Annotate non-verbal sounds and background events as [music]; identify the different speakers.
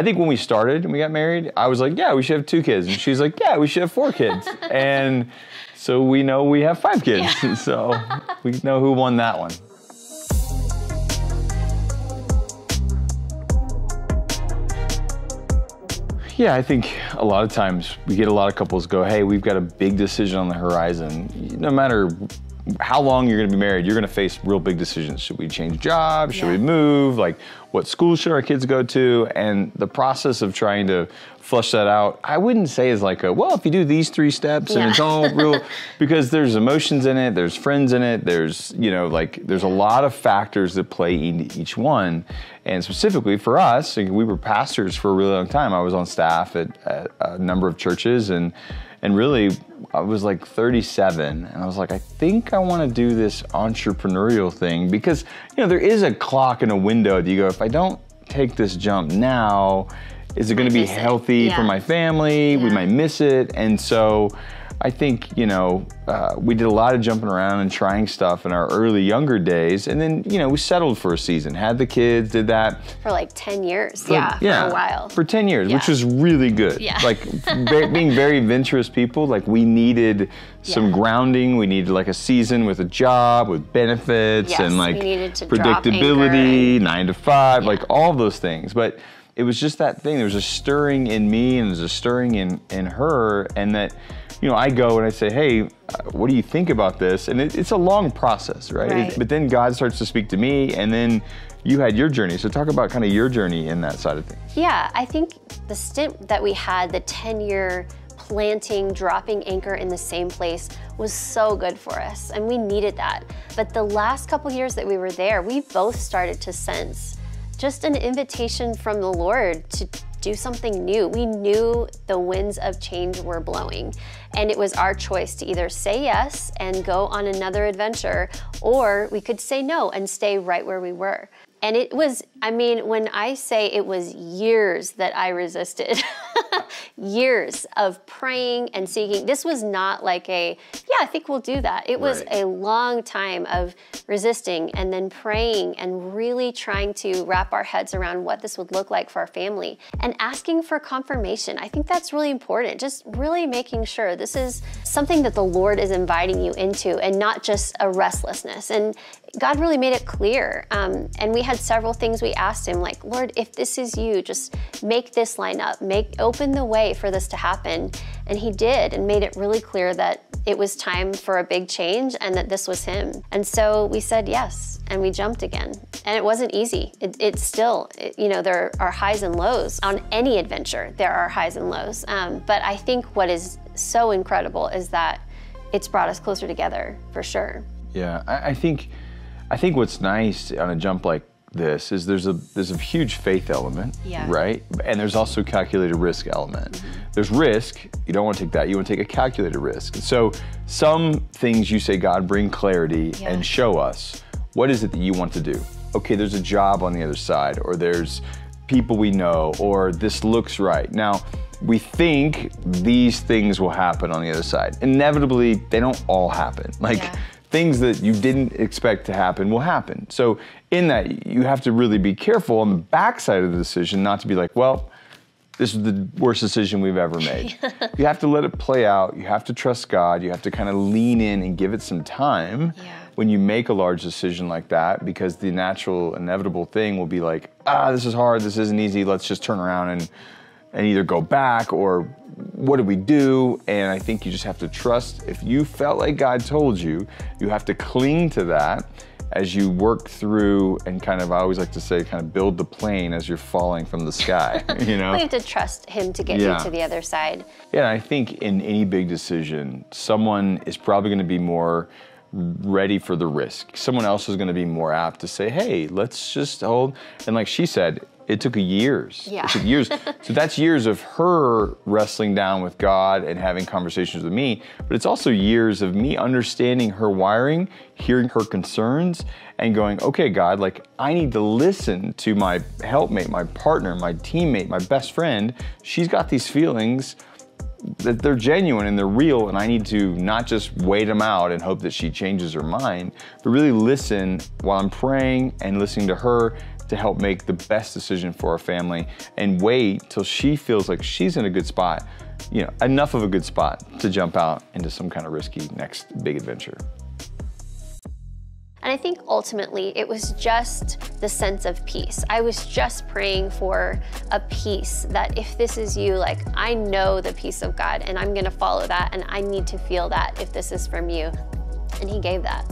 Speaker 1: I think when we started and we got married, I was like, yeah, we should have two kids. And she's like, yeah, we should have four kids. [laughs] and so we know we have five kids. Yeah. [laughs] so we know who won that one. Yeah, I think a lot of times we get a lot of couples go, hey, we've got a big decision on the horizon. No matter how long you're going to be married, you're going to face real big decisions. Should we change jobs? Should yeah. we move? Like, what school should our kids go to? And the process of trying to flush that out, I wouldn't say is like a, well, if you do these three steps yeah. and it's all real, [laughs] because there's emotions in it, there's friends in it, there's, you know, like, there's a lot of factors that play into each one. And specifically for us, we were pastors for a really long time. I was on staff at, at a number of churches and, and really I was like 37 and I was like I think I want to do this entrepreneurial thing because you know there is a clock and a window that you go if I don't take this jump now is it going to be healthy yeah. for my family yeah. we might miss it and so I think, you know, uh, we did a lot of jumping around and trying stuff in our early younger days. And then, you know, we settled for a season, had the kids, did that.
Speaker 2: For like 10 years. For, yeah, yeah, for a while.
Speaker 1: For 10 years, yeah. which was really good.
Speaker 2: Yeah.
Speaker 1: Like [laughs] being very adventurous people, like we needed some yeah. grounding. We needed like a season with a job, with benefits
Speaker 2: yes,
Speaker 1: and like
Speaker 2: predictability,
Speaker 1: and, nine to five, like all those things. But it was just that thing. There was a stirring in me and there's a stirring in, in her and that, you know, I go and I say, hey, what do you think about this? And it, it's a long process, right?
Speaker 2: right.
Speaker 1: It, but then God starts to speak to me, and then you had your journey. So talk about kind of your journey in that side of things.
Speaker 2: Yeah, I think the stint that we had, the 10 year planting, dropping anchor in the same place was so good for us, and we needed that. But the last couple years that we were there, we both started to sense just an invitation from the Lord to do something new. We knew the winds of change were blowing, and it was our choice to either say yes and go on another adventure, or we could say no and stay right where we were. And it was, I mean, when I say it was years that I resisted, [laughs] years of praying and seeking. This was not like a, yeah, I think we'll do that. It was right. a long time of resisting and then praying and really trying to wrap our heads around what this would look like for our family and asking for confirmation. I think that's really important. Just really making sure this is something that the Lord is inviting you into and not just a restlessness. And God really made it clear. Um, and we had several things we asked Him, like, Lord, if this is you, just make this line up, make open the way for this to happen. And He did, and made it really clear that it was time for a big change and that this was Him. And so we said yes, and we jumped again. And it wasn't easy. It, it's still, it, you know, there are highs and lows on any adventure. There are highs and lows. Um, but I think what is so incredible is that it's brought us closer together for sure.
Speaker 1: Yeah, I, I think I think what's nice on a jump like this is there's a there's a huge faith element,
Speaker 2: yeah.
Speaker 1: right? And there's also calculated risk element. Mm-hmm. There's risk, you don't want to take that, you want to take a calculated risk. So some things you say, God, bring clarity yeah. and show us what is it that you want to do. Okay, there's a job on the other side, or there's people we know, or this looks right. Now, we think these things will happen on the other side. Inevitably, they don't all happen. Like yeah things that you didn't expect to happen will happen. So in that, you have to really be careful on the backside of the decision, not to be like, well, this is the worst decision we've ever made. [laughs] you have to let it play out. You have to trust God. You have to kind of lean in and give it some time
Speaker 2: yeah.
Speaker 1: when you make a large decision like that, because the natural, inevitable thing will be like, ah, this is hard. This isn't easy. Let's just turn around and and either go back or what do we do? And I think you just have to trust. If you felt like God told you, you have to cling to that as you work through and kind of, I always like to say, kind of build the plane as you're falling from the sky, [laughs] you know?
Speaker 2: we have to trust Him to get yeah. you to the other side.
Speaker 1: Yeah, I think in any big decision, someone is probably going to be more ready for the risk. Someone else is going to be more apt to say, hey, let's just hold. And like she said, it took years.
Speaker 2: Yeah.
Speaker 1: It took years. [laughs] so that's years of her wrestling down with God and having conversations with me. But it's also years of me understanding her wiring, hearing her concerns, and going, okay, God, like I need to listen to my helpmate, my partner, my teammate, my best friend. She's got these feelings that they're genuine and they're real and I need to not just wait them out and hope that she changes her mind, but really listen while I'm praying and listening to her to help make the best decision for our family and wait till she feels like she's in a good spot, you know, enough of a good spot to jump out into some kind of risky next big adventure.
Speaker 2: And I think ultimately it was just the sense of peace. I was just praying for a peace that if this is you, like I know the peace of God and I'm gonna follow that and I need to feel that if this is from you. And He gave that.